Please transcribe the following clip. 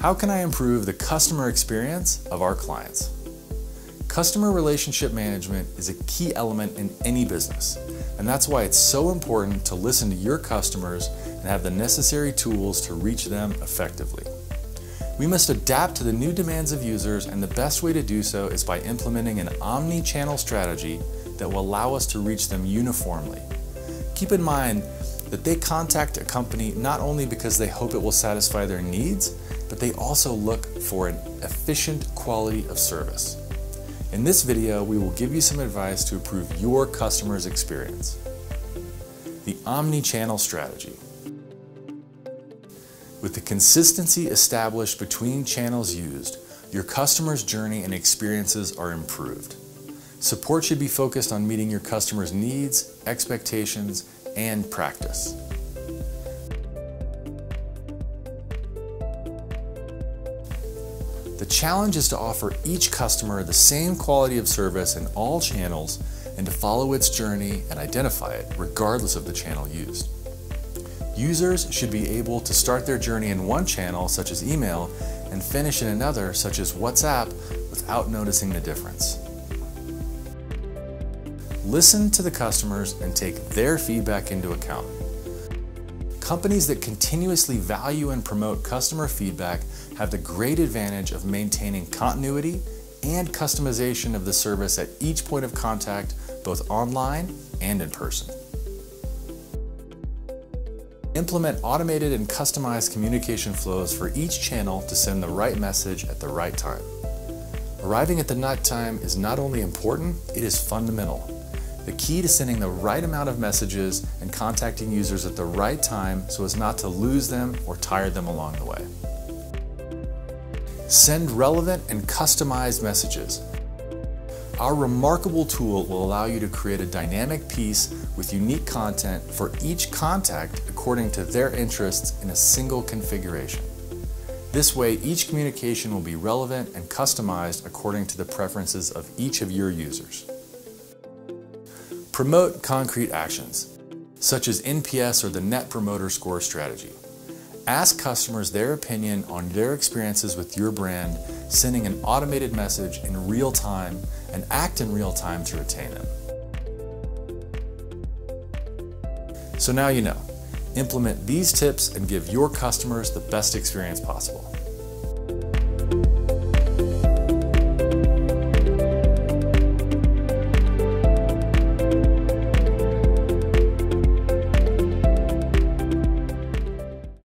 How can I improve the customer experience of our clients? Customer relationship management is a key element in any business, and that's why it's so important to listen to your customers and have the necessary tools to reach them effectively. We must adapt to the new demands of users, and the best way to do so is by implementing an omni channel strategy that will allow us to reach them uniformly. Keep in mind that they contact a company not only because they hope it will satisfy their needs, but they also look for an efficient quality of service. In this video, we will give you some advice to improve your customer's experience. The omni-channel strategy. With the consistency established between channels used, your customer's journey and experiences are improved. Support should be focused on meeting your customer's needs, expectations, and practice. The challenge is to offer each customer the same quality of service in all channels and to follow its journey and identify it regardless of the channel used. Users should be able to start their journey in one channel, such as email, and finish in another, such as WhatsApp, without noticing the difference. Listen to the customers and take their feedback into account. Companies that continuously value and promote customer feedback have the great advantage of maintaining continuity and customization of the service at each point of contact, both online and in person. Implement automated and customized communication flows for each channel to send the right message at the right time. Arriving at the right time is not only important, it is fundamental. The key to sending the right amount of messages and contacting users at the right time so as not to lose them or tire them along the way. Send relevant and customized messages. Our remarkable tool will allow you to create a dynamic piece with unique content for each contact according to their interests in a single configuration. This way, each communication will be relevant and customized according to the preferences of each of your users. Promote concrete actions, such as NPS or the Net Promoter Score strategy. Ask customers their opinion on their experiences with your brand, sending an automated message in real time and act in real time to retain them. So now you know. Implement these tips and give your customers the best experience possible.